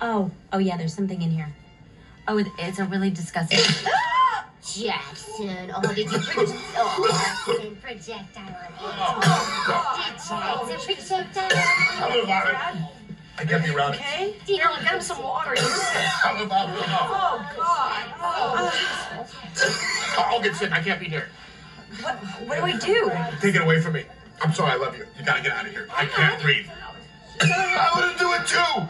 Oh, oh yeah, there's something in here. Oh, it- it's a really disgusting. Jackson, oh, did you project? Oh, projectile on it. Did Jackson projectile? Hello, Violet. I can't be around it. Okay? Did Here, get him some water. Hello, Oh, God. Oh. oh I'll get sick. I can't be here. what, what do we do? Take it away from me. I'm sorry. I love you. You gotta get out of here. I can't breathe. I want to do it too.